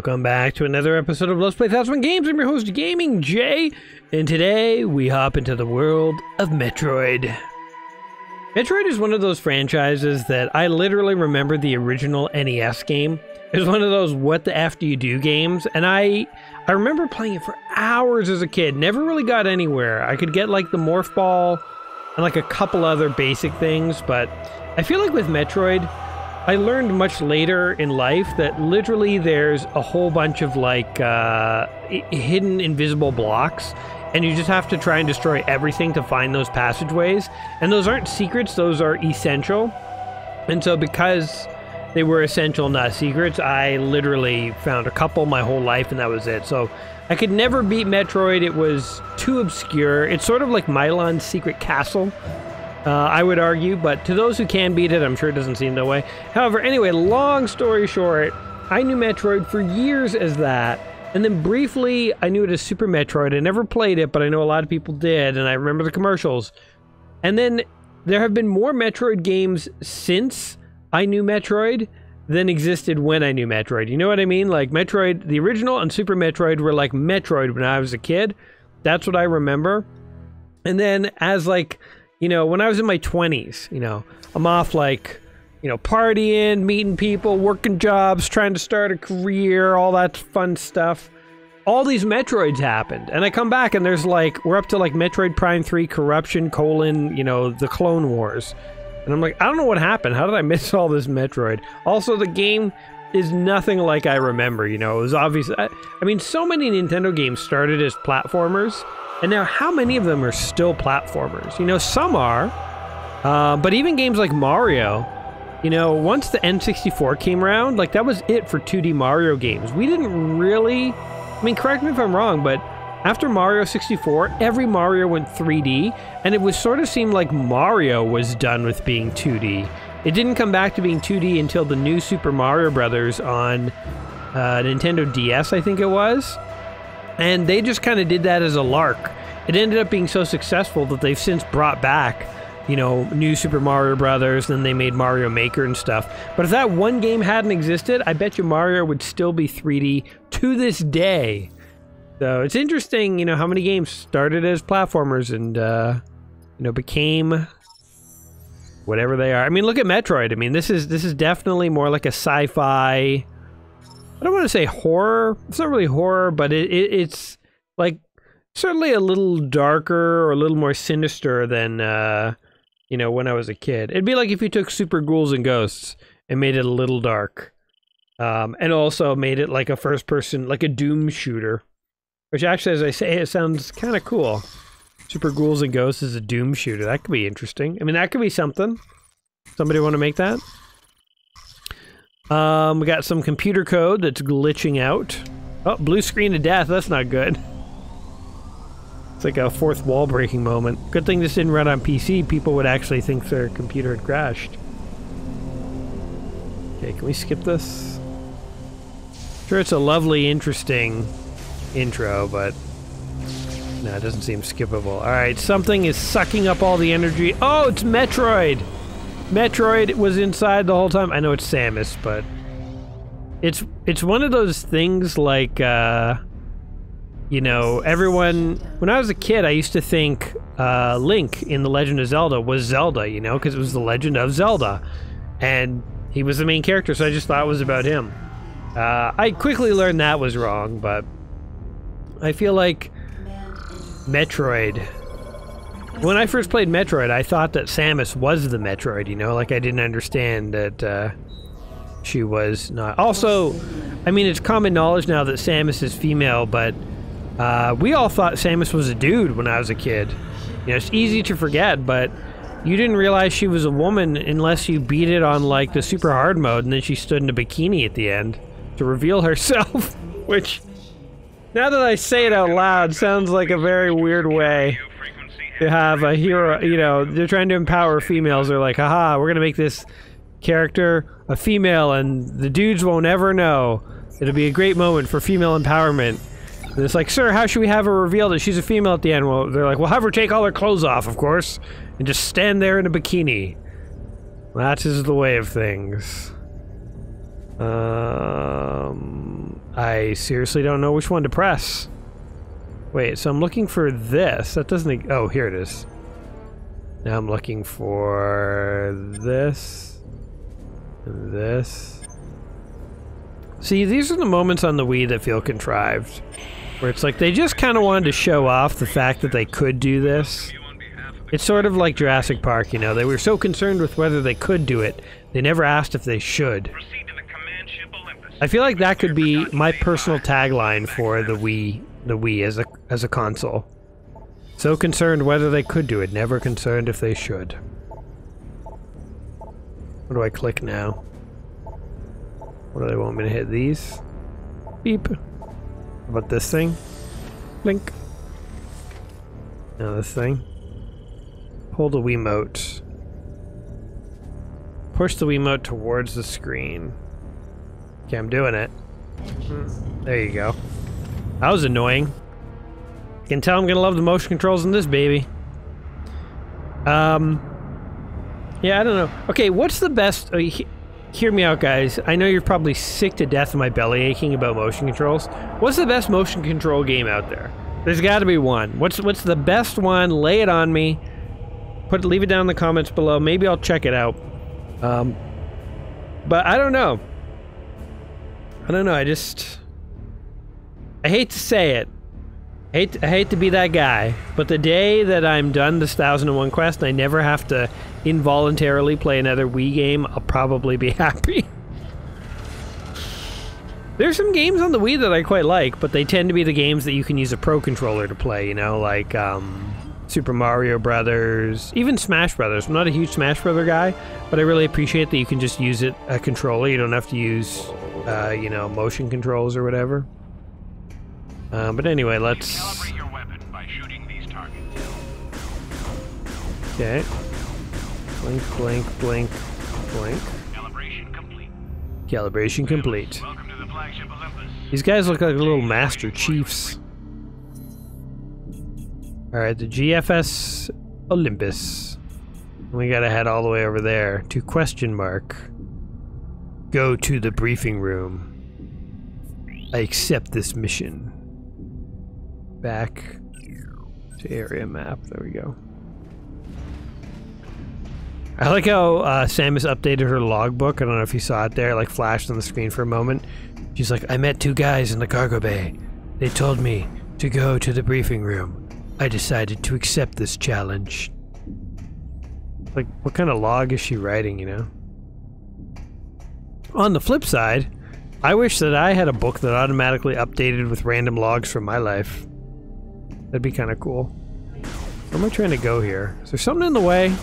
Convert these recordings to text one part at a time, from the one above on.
Welcome back to another episode of Let's Play Thousand Games. I'm your host, Gaming Jay, and today we hop into the world of Metroid. Metroid is one of those franchises that I literally remember the original NES game. It was one of those what the F do you do games, and I I remember playing it for hours as a kid. Never really got anywhere. I could get like the Morph Ball and like a couple other basic things, but I feel like with Metroid, I learned much later in life that literally there's a whole bunch of like uh, hidden invisible blocks, and you just have to try and destroy everything to find those passageways. And those aren't secrets; those are essential. And so, because they were essential, not secrets, I literally found a couple my whole life, and that was it. So. I could never beat Metroid. It was too obscure. It's sort of like Milon's Secret Castle, uh, I would argue, but to those who can beat it, I'm sure it doesn't seem that way. However, anyway, long story short, I knew Metroid for years as that, and then briefly I knew it as Super Metroid. I never played it, but I know a lot of people did, and I remember the commercials. And then there have been more Metroid games since I knew Metroid than existed when I knew Metroid. You know what I mean? Like Metroid, the original and Super Metroid were like Metroid when I was a kid. That's what I remember. And then as like you know, when I was in my 20s, you know, I'm off like, you know, partying, meeting people, working jobs, trying to start a career, all that fun stuff. All these Metroids happened. And I come back and there's like, we're up to like Metroid Prime 3 Corruption, colon, you know, the Clone Wars. And I'm like, I don't know what happened. How did I miss all this Metroid? Also, the game is nothing like I remember, you know. It was obvious. I, I mean, so many Nintendo games started as platformers and now, how many of them are still platformers? You know, some are, uh, but even games like Mario, you know, once the N64 came around, like that was it for 2D Mario games. We didn't really, I mean, correct me if I'm wrong, but after Mario 64, every Mario went 3D, and it was sort of seemed like Mario was done with being 2D. It didn't come back to being 2D until the new Super Mario Brothers on uh, Nintendo DS, I think it was. And they just kind of did that as a lark. It ended up being so successful that they've since brought back, you know, new Super Mario Brothers, then they made Mario Maker and stuff. But if that one game hadn't existed, I bet you Mario would still be 3D to this day. So it's interesting, you know, how many games started as platformers and, uh, you know, became whatever they are. I mean, look at Metroid. I mean, this is this is definitely more like a sci-fi I don't want to say horror. It's not really horror, but it, it, it's like certainly a little darker or a little more sinister than uh, you know when I was a kid. It'd be like if you took Super Ghouls and Ghosts and made it a little dark, um, and also made it like a first person, like a Doom shooter. Which actually, as I say, it sounds kind of cool. Super Ghouls and Ghosts is a Doom shooter. That could be interesting. I mean, that could be something. Somebody want to make that? Um, we got some computer code that's glitching out. Oh, blue screen of death. That's not good. It's like a fourth wall breaking moment. Good thing this didn't run on PC. People would actually think their computer had crashed. Okay, can we skip this? Sure, it's a lovely, interesting intro, but no, it doesn't seem skippable. All right, something is sucking up all the energy. Oh, it's Metroid! Metroid was inside the whole time. I know it's Samus, but it's it's one of those things like uh, you know, everyone when I was a kid, I used to think uh, Link in The Legend of Zelda was Zelda, you know, because it was The Legend of Zelda, and he was the main character, so I just thought it was about him. Uh, I quickly learned that was wrong, but I feel like Metroid when I first played Metroid, I thought that Samus was the Metroid, you know? Like, I didn't understand that uh, she was not. Also, I mean, it's common knowledge now that Samus is female, but uh, we all thought Samus was a dude when I was a kid. You know, it's easy to forget, but you didn't realize she was a woman unless you beat it on, like, the super hard mode, and then she stood in a bikini at the end to reveal herself, which, now that I say it out loud, sounds like a very weird way have a hero, you know, they're trying to empower females. They're like, haha, we're gonna make this character a female and the dudes won't ever know. It'll be a great moment for female empowerment. And it's like, sir, how should we have her reveal that she's a female at the end? Well, they're like, well, have her take all her clothes off, of course, and just stand there in a bikini. That is the way of things. Um, I seriously don't know which one to press. Wait, so I'm looking for this. That doesn't... Oh, here it is. Now I'm looking for this. This. See, these are the moments on the Wii that feel contrived. Where it's like they just kind of wanted to show off the fact that they could do this. It's sort of like Jurassic Park, you know. They were so concerned with whether they could do it, they never asked if they should. I feel like that could be my personal tagline for the Wii, the Wii as a as a console. So concerned whether they could do it, never concerned if they should. What do I click now? What do they want me to hit? These? Beep. How about this thing? Blink. Now this thing. Pull the Wiimote. Push the Wiimote towards the screen. Okay, I'm doing it. Hmm, there you go. That was annoying. You can tell I'm gonna love the motion controls in this baby. Um, yeah, I don't know. Okay, what's the best? Uh, he, hear me out, guys. I know you're probably sick to death of my belly aching about motion controls. What's the best motion control game out there? There's got to be one. What's what's the best one? Lay it on me. Put leave it down in the comments below. Maybe I'll check it out. Um, but I don't know. I don't know. I just I hate to say it. I hate I hate to be that guy, but the day that I'm done this 1001 quest and I never have to involuntarily play another Wii game, I'll probably be happy. There's some games on the Wii that I quite like, but they tend to be the games that you can use a Pro controller to play, you know, like um, Super Mario Brothers, even Smash Brothers. I'm not a huge Smash Brother guy, but I really appreciate that you can just use it a controller. You don't have to use uh, you know, motion controls or whatever. Uh, but anyway, let's... Okay. Blink, blink, blink, blink. Calibration complete. Calibration complete. The These guys look like little Master Chiefs. Alright, the GFS Olympus. We gotta head all the way over there to question mark. Go to the briefing room. I accept this mission. Back to area map. There we go. I like how uh, Samus updated her logbook. I don't know if you saw it there, like flashed on the screen for a moment. She's like, I met two guys in the cargo bay. They told me to go to the briefing room. I decided to accept this challenge. Like, what kind of log is she writing, you know? On the flip side, I wish that I had a book that automatically updated with random logs from my life. That'd be kind of cool. Where am I trying to go here? Is there something in the way?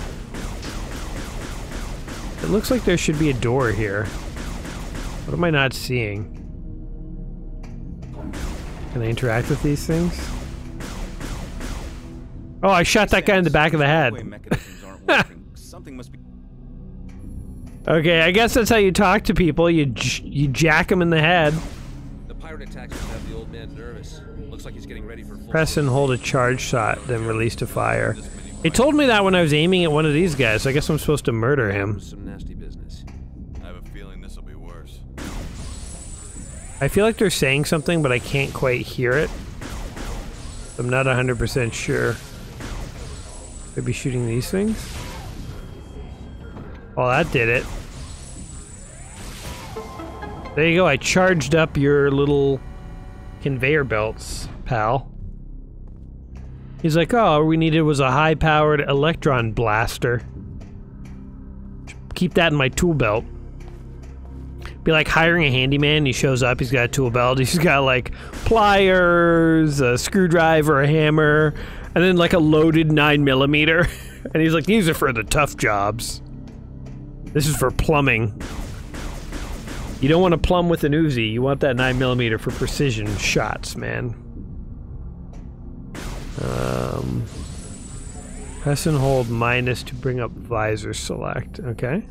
It looks like there should be a door here. What am I not seeing? Can I interact with these things? Oh, I shot that guy in the back of the head. Something must be Okay, I guess that's how you talk to people. You you jack them in the head. The pirate attacks have the old man nervous. Looks like he's getting ready for Press and hold a charge shot, then release to fire. He told me that when I was aiming at one of these guys. So I guess I'm supposed to murder him. Some nasty business. I have a feeling this will be worse. I feel like they're saying something, but I can't quite hear it. I'm not 100% sure. Could be shooting these things? Well, that did it. There you go, I charged up your little conveyor belts, pal. He's like, oh, all we needed was a high-powered electron blaster. Keep that in my tool belt. Be like hiring a handyman, he shows up, he's got a tool belt, he's got like pliers, a screwdriver, a hammer, and then like a loaded 9 millimeter. and he's like, these are for the tough jobs. This is for plumbing. You don't want to plumb with an Uzi. You want that 9mm for precision shots, man. Um, press and hold minus to bring up visor select. Okay.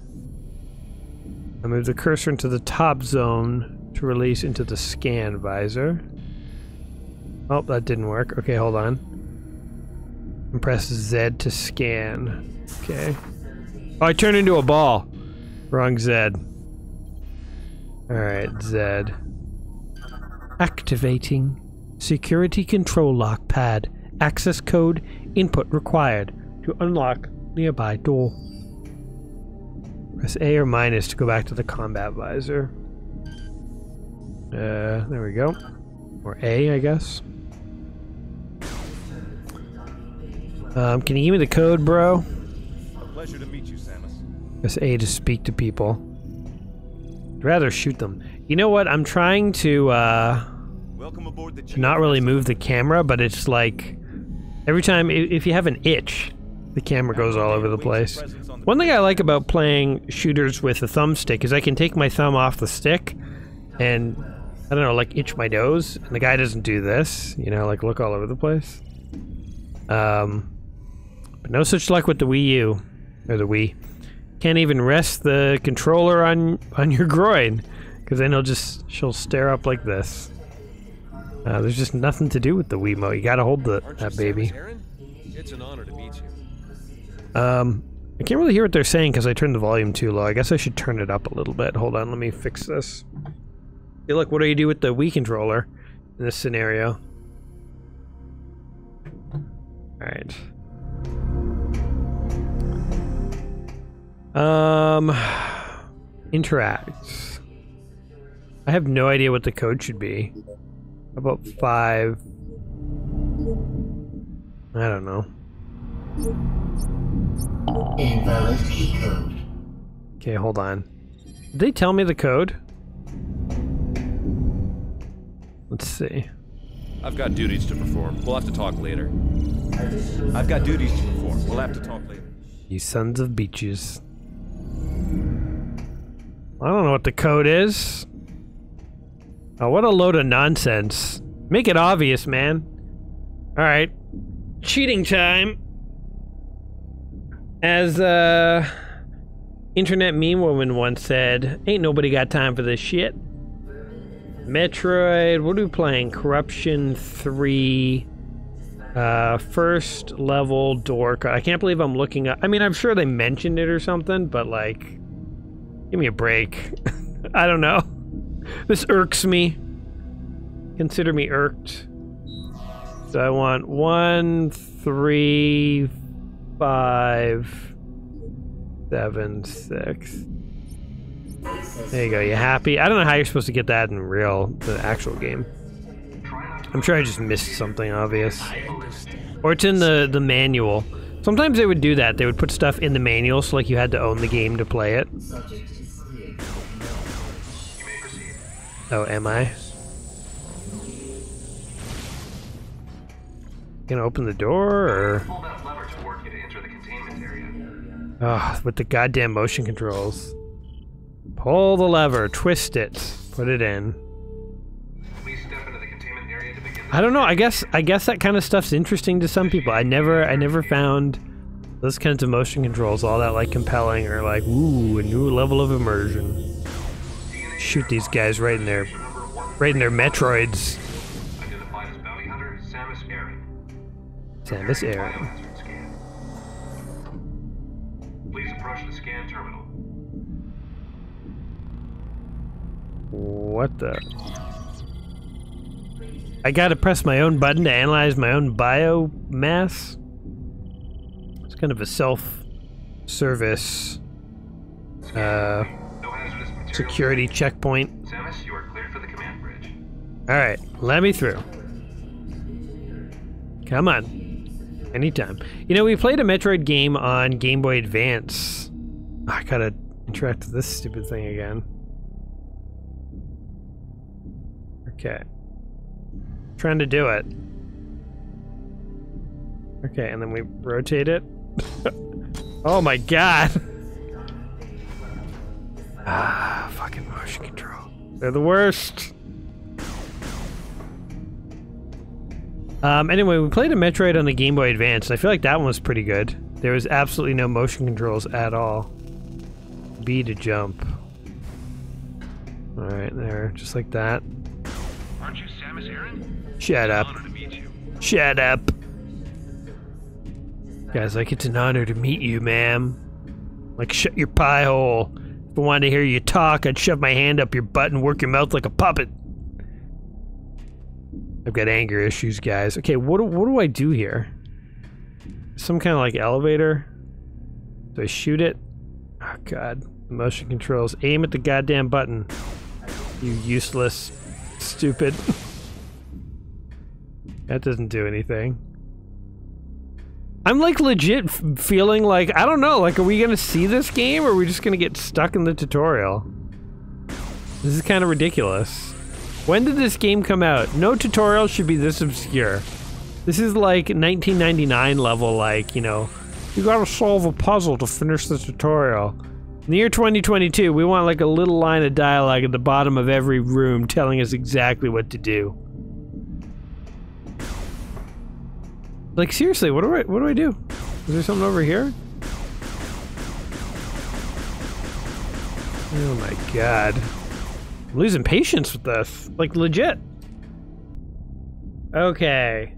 I move the cursor into the top zone to release into the scan visor. Oh, that didn't work. Okay, hold on. And press Z to scan. Okay. Oh, I turned into a ball. Wrong Z. Alright, Z. Activating. Security control lock pad. Access code input required to unlock nearby door. Press A or minus to go back to the combat visor. Uh, there we go. Or A, I guess. Um, can you give me the code, bro? A pleasure to meet you, Samus. Press A to speak to people. I'd rather shoot them. You know what? I'm trying to, uh, Welcome aboard the to not really move the camera, but it's like every time if you have an itch, the camera goes all over the place. One thing I like about playing shooters with a thumbstick is I can take my thumb off the stick and I don't know, like itch my nose, and the guy doesn't do this, you know, like look all over the place. Um, but no such luck with the Wii U or the Wii. Can't even rest the controller on on your groin because then he'll just she'll stare up like this. Uh, there's just nothing to do with the Wiimote. You gotta hold the that baby. It's an honor to meet you. Um, I can't really hear what they're saying because I turned the volume too low. I guess I should turn it up a little bit. Hold on, let me fix this. Hey, look, what do you do with the Wii controller in this scenario? Alright. Um, interact. I have no idea what the code should be. How about five? I don't know. Invalid key code. Okay, hold on. Did they tell me the code? Let's see. I've got duties to perform. We'll have to talk later. I've got duties to perform. We'll have to talk later. You sons of beaches. I don't know what the code is. Oh, what a load of nonsense. Make it obvious, man. Alright. Cheating time. As, uh... Internet meme woman once said, ain't nobody got time for this shit. Metroid, what are we playing? Corruption 3. Uh, first level dork. I can't believe I'm looking up. I mean, I'm sure they mentioned it or something, but like, give me a break. I don't know. This irks me. Consider me irked. So I want one, three, five, seven, six. There you go. You happy? I don't know how you're supposed to get that in real, the actual game. I'm sure I just missed something obvious. Or it's in the, the manual. Sometimes they would do that. They would put stuff in the manual, so like you had to own the game to play it. Oh, am I? Gonna open the door, or... Pull that lever to work you to enter the containment area. Oh, with the goddamn motion controls. Pull the lever, twist it, put it in. Please step into the containment area to begin. I don't know. I guess I guess that kind of stuff's interesting to some people. I never I never found those kinds of motion controls all that like compelling or like ooh a new level of immersion. Shoot these guys right in their right in their Metroids. Identified as bounty hunter Samus Aran. Samus Aran. Please approach the scan terminal. What the? I gotta press my own button to analyze my own biomass. It's kind of a self-service uh, No hazardous material. Security checkpoint. Samus, you are cleared for the command bridge. All right, let me through. Come on. Anytime. You know, we played a Metroid game on Game Boy Advance. Ah, I gotta interact with this stupid thing again. Okay. Trying to do it. Okay, and then we rotate it. oh my god! ah, fucking motion control. They're the worst. Um, anyway, we played a Metroid on the Game Boy Advance, and I feel like that one was pretty good. There was absolutely no motion controls at all. B to jump. Alright, there, just like that. Aren't you Samus Aran? Shut up. Honor to meet you. Shut up. Guys, like it's an honor to meet you, ma'am. Like, shut your pie hole. I wanted to hear you talk, I'd shove my hand up your butt and work your mouth like a puppet. I've got anger issues, guys. Okay, what what do I do here? Some kind of like elevator. Do I shoot it? Oh god. Motion controls. Aim at the goddamn button. You useless, stupid. that doesn't do anything. I'm like legit feeling like I don't know. Like, are we gonna see this game, or are we just gonna get stuck in the tutorial? This is kind of ridiculous. When did this game come out? No tutorial should be this obscure. This is like 1999 level, like, you know, you gotta solve a puzzle to finish the tutorial. In the year 2022, we want like a little line of dialogue at the bottom of every room telling us exactly what to do. Like seriously, what do I what do I do? Is there something over here? Oh my god. I'm losing patience with this. Like legit. Okay.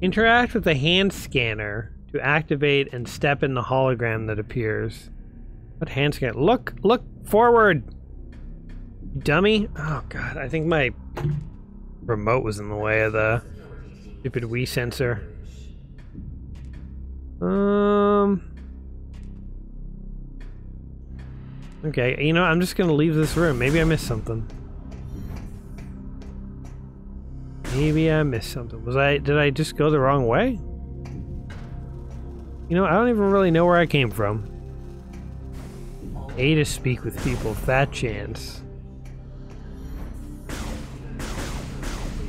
Interact with the hand scanner to activate and step in the hologram that appears. What hand scan? Look, look forward. Dummy. Oh god, I think my remote was in the way of the stupid Wii sensor. Um. Okay, you know, I'm just gonna leave this room. Maybe I missed something. Maybe I missed something. Was I, did I just go the wrong way? You know, I don't even really know where I came from. A to speak with people, fat chance.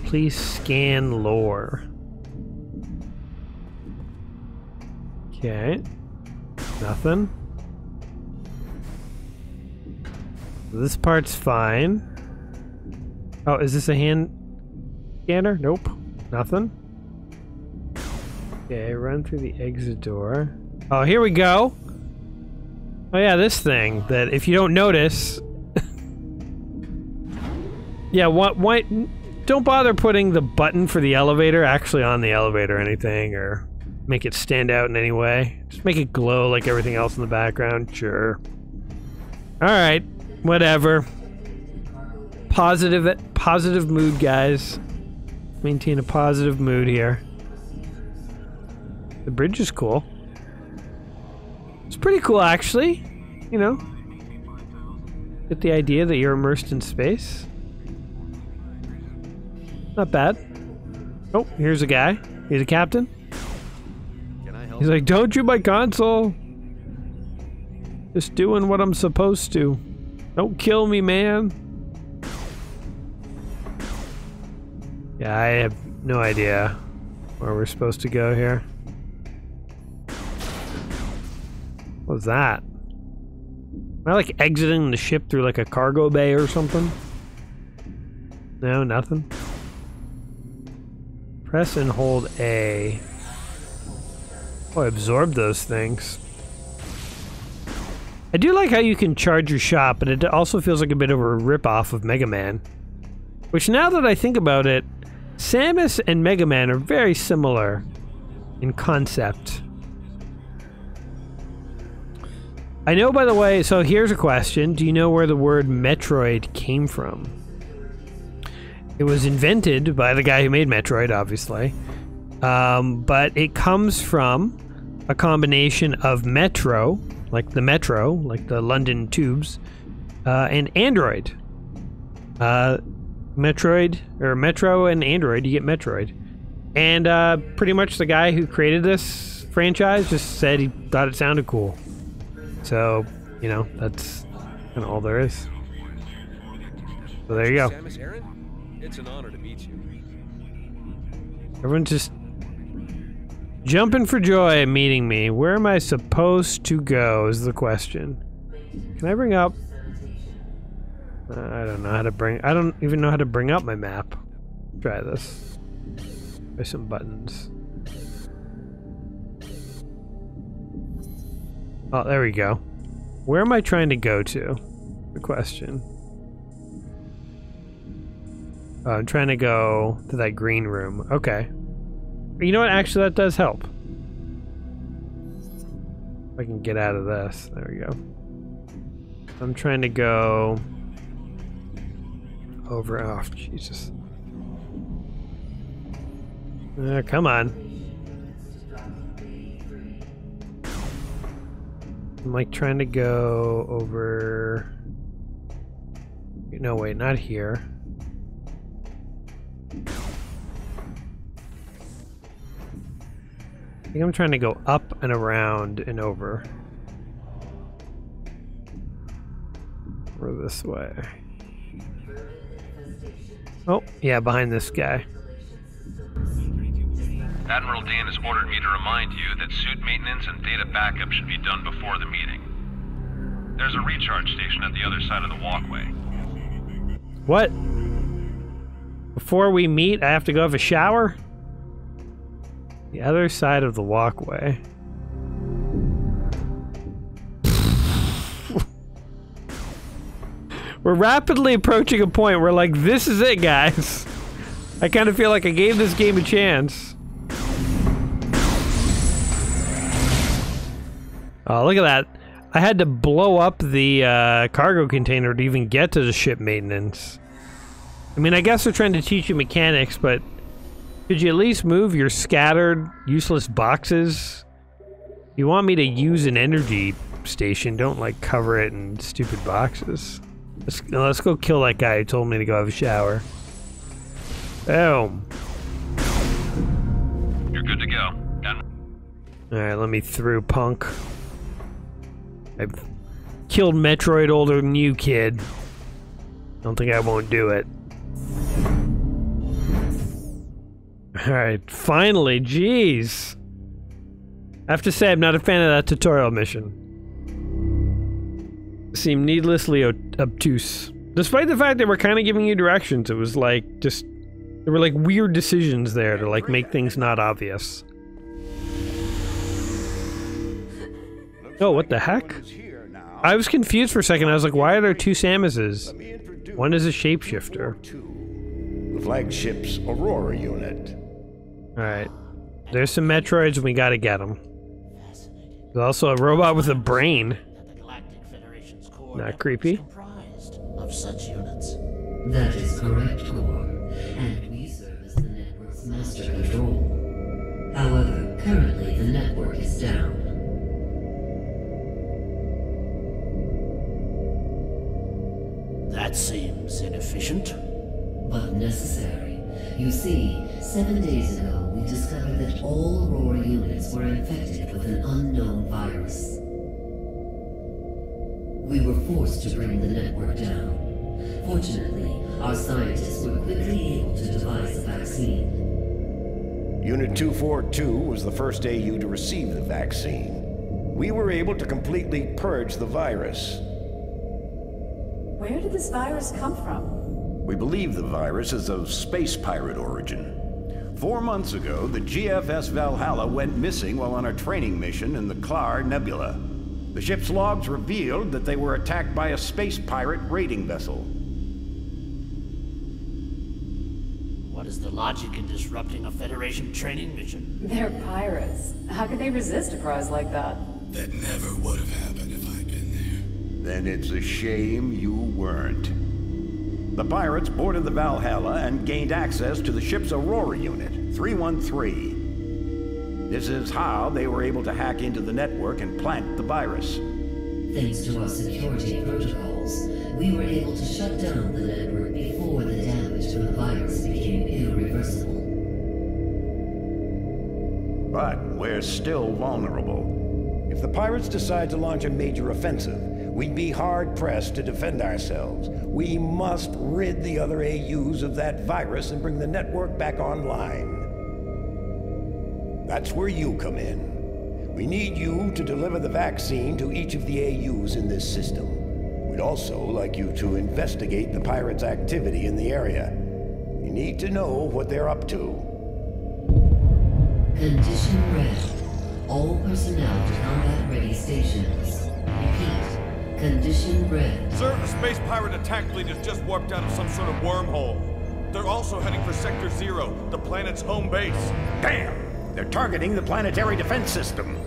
Please scan lore. Okay. Nothing. This part's fine. Oh, is this a hand scanner? Nope. Nothing. Okay, run through the exit door. Oh, here we go. Oh yeah, this thing that if you don't notice... yeah, what, why... Don't bother putting the button for the elevator actually on the elevator or anything, or make it stand out in any way. Just make it glow like everything else in the background. Sure. Alright, whatever. Positive, positive mood, guys. Maintain a positive mood here. The bridge is cool. It's pretty cool, actually. You know, get the idea that you're immersed in space. Not bad. Oh, here's a guy. He's a captain. He's like, don't you my console. Just doing what I'm supposed to. Don't kill me, man. Yeah, I have no idea where we're supposed to go here. What was that? Am I like exiting the ship through like a cargo bay or something? No, nothing. Press and hold A. Oh, I absorbed those things. I do like how you can charge your shot, but it also feels like a bit of a ripoff of Mega Man. Which, now that I think about it, Samus and Mega Man are very similar in concept. I know, by the way, so here's a question. Do you know where the word Metroid came from? It was invented by the guy who made Metroid, obviously. Um, but it comes from a combination of Metro, like the Metro, like the London tubes, uh, and Android. Uh, Metroid, or Metro and Android, you get Metroid. And uh, pretty much the guy who created this franchise just said he thought it sounded cool. So, you know, that's kind of all there is. So there you go. Samus Aran? Jumping for joy meeting me. Where am I supposed to go is the question. Can I bring up... Uh, I don't know how to bring... I don't even know how to bring up my map. Try this. Try some buttons. Oh, there we go. Where am I trying to go to? The question. Oh, I'm trying to go to that green room. Okay. You know what? Actually, that does help. If I can get out of this. There we go. I'm trying to go over. Oh, Jesus. Uh, come on. I'm like trying to go over. No, wait, not here. I think I'm trying to go up and around and over. Or this way. Oh, yeah, behind this guy. Admiral Dane has ordered me to remind you that suit maintenance and data backup should be done before the meeting. There's a recharge station at the other side of the walkway. What? Before we meet, I have to go have a shower? The other side of the walkway. We're rapidly approaching a point where, like, this is it, guys. I kind of feel like I gave this game a chance. Oh, look at that. I had to blow up the uh, cargo container to even get to the ship maintenance. I mean, I guess they're trying to teach you mechanics, but could you at least move your scattered, useless boxes? You want me to use an energy station, don't like cover it in stupid boxes. Let's, let's go kill that guy who told me to go have a shower. Boom. You're good to go. Alright, let me through, punk. I've killed Metroid older than you, kid. Don't think I won't do it. Alright, finally, jeez. I have to say, I'm not a fan of that tutorial mission. Seemed needlessly obtuse. Despite the fact they were kind of giving you directions, it was like, just... There were like weird decisions there to like make things not obvious. Oh, what the heck? I was confused for a second. I was like, why are there two Samuses? One is a shapeshifter. The flagship's Aurora unit. Alright. There's some Metroids and we gotta get them. There's also a robot with a brain. The Galactic Federation's core Not creepy. of such units. That is correct, Core. And we serve as the network's master control. However, currently the network is down. That seems inefficient. But necessary. You see, seven days ago, we discovered that all Aurora units were infected with an unknown virus. We were forced to bring the network down. Fortunately, our scientists were quickly able to devise a vaccine. Unit 242 was the first AU to receive the vaccine. We were able to completely purge the virus. Where did this virus come from? We believe the virus is of space pirate origin. Four months ago, the GFS Valhalla went missing while on a training mission in the Klar Nebula. The ship's logs revealed that they were attacked by a space pirate raiding vessel. What is the logic in disrupting a Federation training mission? They're pirates. How could they resist a prize like that? That never would have happened if I'd been there. Then it's a shame you weren't. The pirates boarded the Valhalla and gained access to the ship's Aurora unit, 313. This is how they were able to hack into the network and plant the virus. Thanks to our security protocols, we were able to shut down the network before the damage to the virus became irreversible. But we're still vulnerable. If the pirates decide to launch a major offensive, we'd be hard pressed to defend ourselves. We must rid the other AUs of that virus and bring the network back online. That's where you come in. We need you to deliver the vaccine to each of the AUs in this system. We'd also like you to investigate the pirates' activity in the area. You need to know what they're up to. Condition red. All personnel to combat-ready stations. Repeat. Condition red. Sir, a space pirate attack fleet has just warped out of some sort of wormhole. They're also heading for Sector Zero, the planet's home base. Damn! They're targeting the planetary defense system.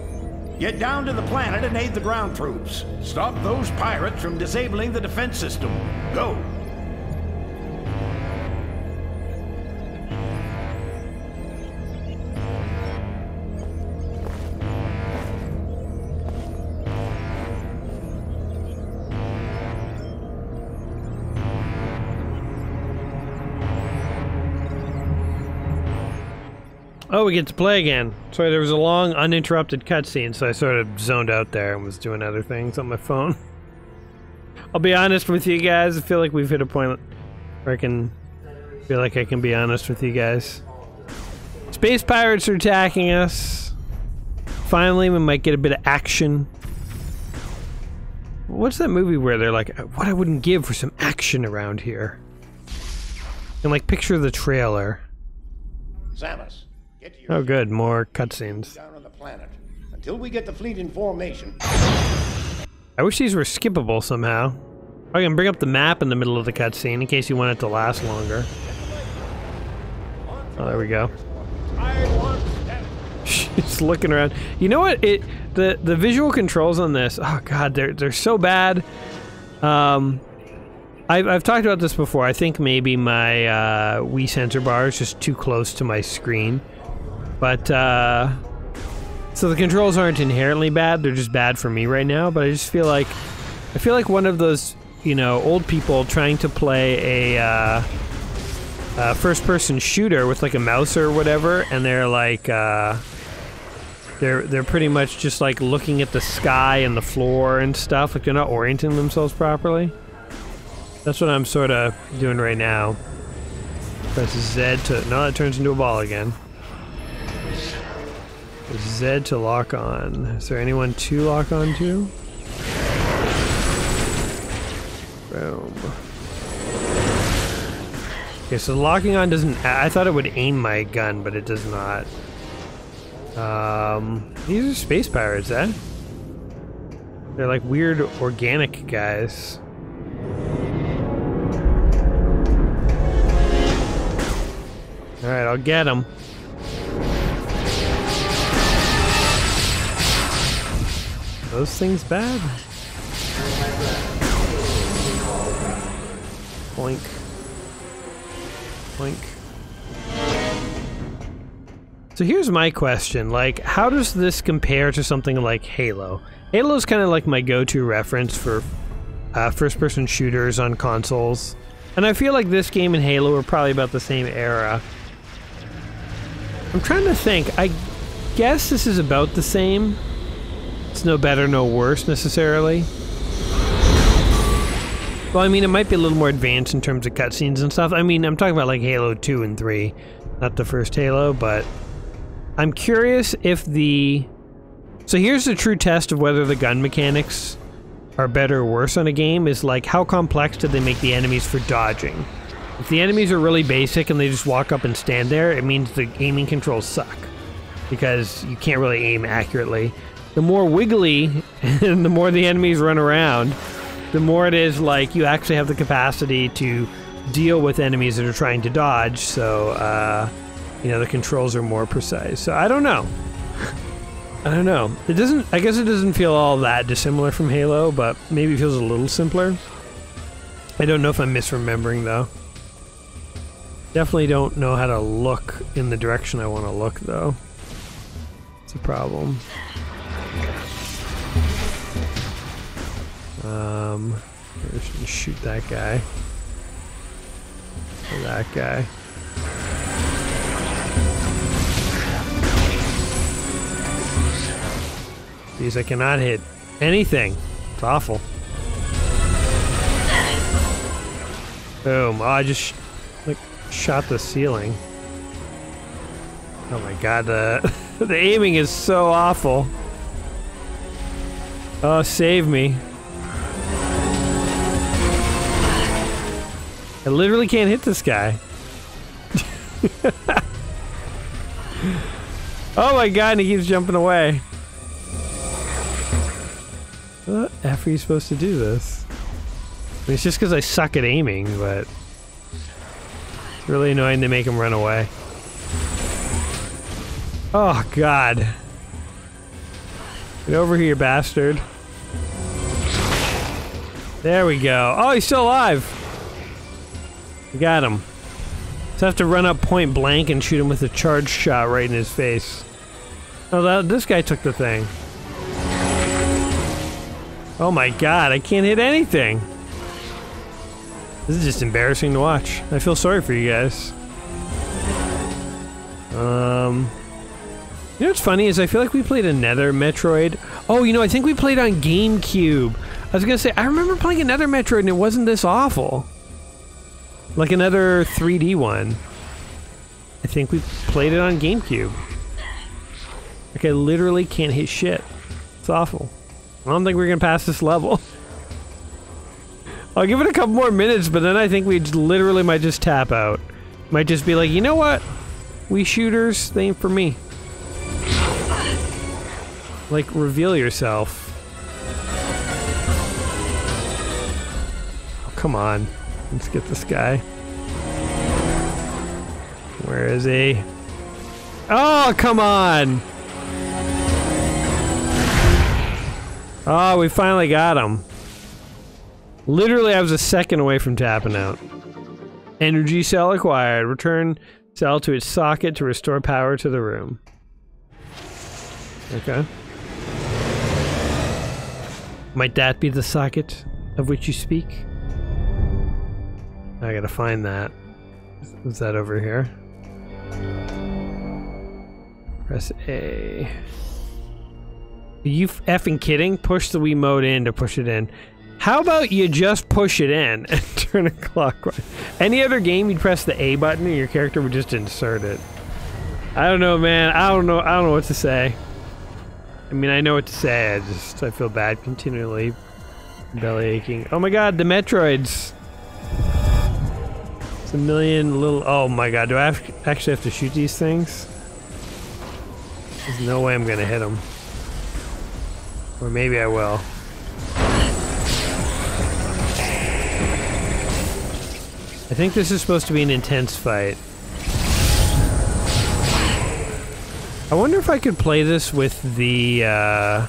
Get down to the planet and aid the ground troops. Stop those pirates from disabling the defense system. Go! Oh, we get to play again. Sorry, there was a long, uninterrupted cutscene, so I sort of zoned out there and was doing other things on my phone. I'll be honest with you guys. I feel like we've hit a point where I can feel like I can be honest with you guys. Space pirates are attacking us. Finally, we might get a bit of action. What's that movie where they're like, what I wouldn't give for some action around here? And like, picture the trailer. Samus, Oh, good, more cutscenes. down on the planet. Until we get the fleet in formation, I wish these were skippable somehow. I can bring up the map in the middle of the cutscene in case you want it to last longer. Oh, there we go. She's looking around. You know what? It the the visual controls on this. Oh god, they're they're so bad. Um, I've I've talked about this before. I think maybe my uh, Wii sensor bar is just too close to my screen, but uh, so the controls aren't inherently bad. They're just bad for me right now. But I just feel like I feel like one of those you know old people trying to play a. Uh, uh, first-person shooter with like a mouse or whatever, and they're like, uh, they're they're pretty much just like looking at the sky and the floor and stuff. Like they're not orienting themselves properly. That's what I'm sort of doing right now. Press Z to no, it turns into a ball again. Z to lock on. Is there anyone to lock on to? Boom. Okay, so locking on doesn't. I thought it would aim my gun, but it does not. Um, these are space pirates, eh? They're like weird organic guys. All right, I'll get them. Those things bad? Boink. Boink. So here's my question, like, how does this compare to something like Halo? Halo's kind of like my go-to reference for uh, first-person shooters on consoles. And I feel like this game and Halo are probably about the same era. I'm trying to think, I guess this is about the same. It's no better, no worse, necessarily. Well, I mean, it might be a little more advanced in terms of cutscenes and stuff. I mean, I'm talking about like Halo 2 and 3, not the first Halo, but I'm curious if the. So here's the true test of whether the gun mechanics are better or worse on a game is like how complex did they make the enemies for dodging? If the enemies are really basic and they just walk up and stand there, it means the aiming controls suck because you can't really aim accurately. The more wiggly and the more the enemies run around, the more it is like you actually have the capacity to deal with enemies that are trying to dodge. So, uh, you know, the controls are more precise. So I don't know. I don't know. It doesn't. I guess it doesn't feel all that dissimilar from Halo, but maybe it feels a little simpler. I don't know if I'm misremembering though. Definitely don't know how to look in the direction I want to look though. It's a problem. Um, shoot that guy. That guy. These I cannot hit anything. It's awful. Boom. Oh, I just like shot the ceiling. Oh my god, the the aiming is so awful. Oh, save me. I literally can't hit this guy. oh my god, and he keeps jumping away. What the F are you supposed to do this? I mean, it's just because I suck at aiming, but... It's really annoying to make him run away. Oh, God. Get over here, bastard. There we go. Oh, he's still alive! Got him. Just have to run up point blank and shoot him with a charge shot right in his face. Oh, that, this guy took the thing. Oh my god, I can't hit anything. This is just embarrassing to watch. I feel sorry for you guys. Um, You know what's funny is I feel like we played another Metroid. Oh, you know, I think we played on GameCube. I was gonna say, I remember playing another Metroid and it wasn't this awful. Like another 3D one. I think we played it on GameCube. Like I literally can't hit shit. It's awful. I don't think we're gonna pass this level. I'll give it a couple more minutes, but then I think we literally might just tap out. Might just be like, you know what? We shooters, they ain't for me. Like, reveal yourself. Oh, come on. Let's get this guy. Where is he? Oh, come on! Oh, we finally got him. Literally, I was a second away from tapping out. Energy cell acquired. Return cell to its socket to restore power to the room. Okay. Might that be the socket of which you speak? I gotta find that. Is that over here? Press A. Are you effing kidding? Push the Wiimote in to push it in. How about you just push it in and turn it clockwise? Any other game, you'd press the A button and your character would just insert it. I don't know, man. I don't know. I don't know what to say. I mean, I know what to say. I just I feel bad continually belly aching. Oh my god, the Metroids. It's a million little. Oh my god, do I have, actually have to shoot these things? There's no way I'm gonna hit them. Or maybe I will. I think this is supposed to be an intense fight. I wonder if I could play this with the, uh,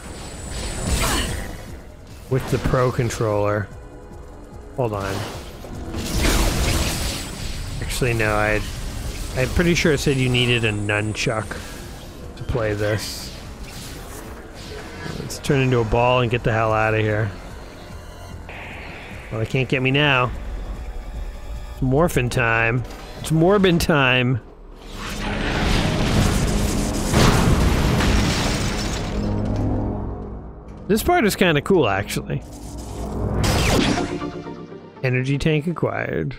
with the Pro Controller. Hold on. Actually, no, I, I'm pretty sure I said you needed a nunchuck to play this. Let's turn into a ball and get the hell out of here. Well, they can't get me now. It's morphin time. It's Morbin time. This part is kind of cool, actually. Energy tank acquired.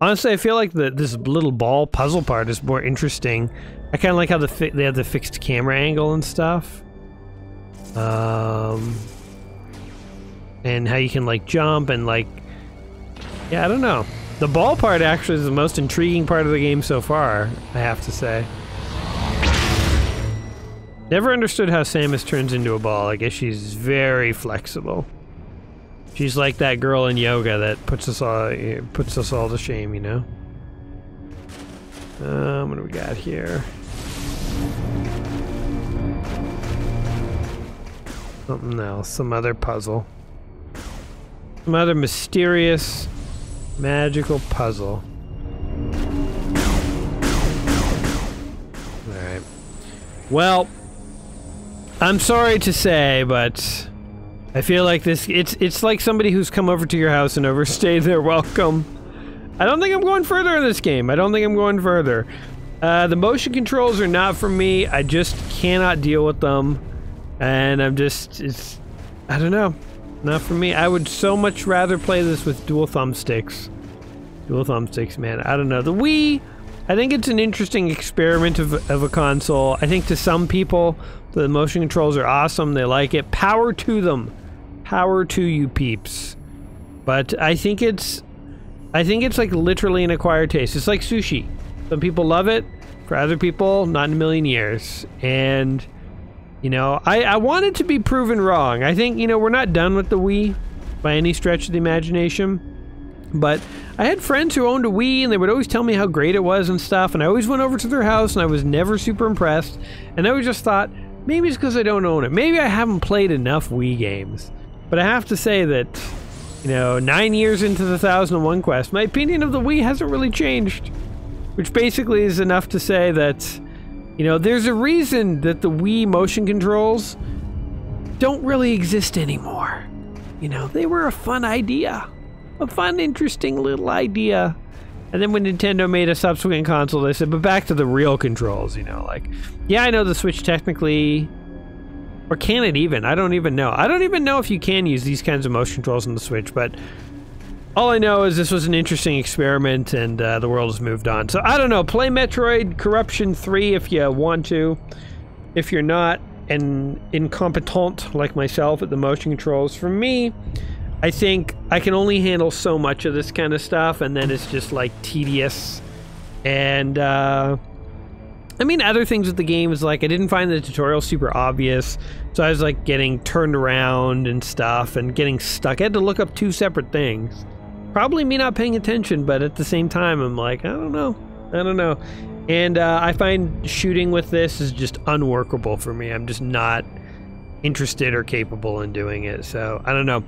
Honestly, I feel like the this little ball puzzle part is more interesting. I kind of like how the they have the fixed camera angle and stuff. Um, and how you can like jump and like, yeah, I don't know. The ball part actually is the most intriguing part of the game so far, I have to say. Never understood how Samus turns into a ball. I guess she's very flexible. She's like that girl in yoga that puts us all puts us all to shame, you know. Um, what do we got here? Something else, some other puzzle. Some other mysterious Magical puzzle. Alright. Well, I'm sorry to say, but I feel like this it's it's like somebody who's come over to your house and overstayed their welcome. I don't think I'm going further in this game. I don't think I'm going further. Uh, the motion controls are not for me. I just cannot deal with them. And I'm just, it's, I don't know. Not for me. I would so much rather play this with dual thumbsticks. Dual thumbsticks, man. I don't know. The Wii, I think it's an interesting experiment of, of a console. I think to some people, the motion controls are awesome. They like it. Power to them. Power to you peeps. But I think it's, I think it's like literally an acquired taste. It's like sushi. Some people love it. For other people, not in a million years. And you know, I, I want it to be proven wrong. I think, you know, we're not done with the Wii by any stretch of the imagination. But I had friends who owned a Wii and they would always tell me how great it was and stuff. And I always went over to their house and I was never super impressed. And I always just thought, maybe it's because I don't own it. Maybe I haven't played enough Wii games. But I have to say that, you know, nine years into the 1001 Quest, my opinion of the Wii hasn't really changed. Which basically is enough to say that you know, there's a reason that the Wii motion controls don't really exist anymore. You know, they were a fun idea. A fun, interesting little idea. And then when Nintendo made a subsequent console, they said, but back to the real controls, you know, like, yeah, I know the Switch technically, or can it even? I don't even know. I don't even know if you can use these kinds of motion controls on the Switch, but all I know is this was an interesting experiment and uh, the world has moved on. So I don't know, play Metroid Corruption 3 if you want to. If you're not an incompetent like myself at the motion controls, for me, I think I can only handle so much of this kind of stuff, and then it's just like tedious. And uh, I mean, other things with the game is like I didn't find the tutorial super obvious, so I was like getting turned around and stuff, and getting stuck. I had to look up two separate things. Probably me not paying attention, but at the same time, I'm like, I don't know, I don't know. And uh, I find shooting with this is just unworkable for me. I'm just not interested or capable in doing it. So I don't know.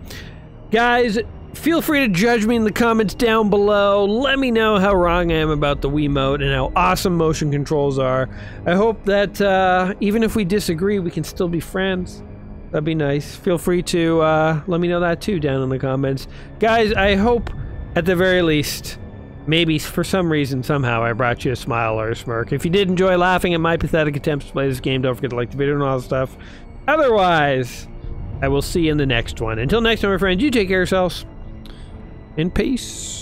Guys, feel free to judge me in the comments down below. Let me know how wrong I am about the Wiimote and how awesome motion controls are. I hope that uh, even if we disagree, we can still be friends. That'd be nice. Feel free to uh, let me know that too down in the comments. Guys, I hope at the very least, maybe for some reason, somehow, I brought you a smile or a smirk. If you did enjoy laughing at my pathetic attempts to play this game, don't forget to like the video and all that stuff. Otherwise, I will see you in the next one. Until next time, my friends, you take care of yourselves. And peace.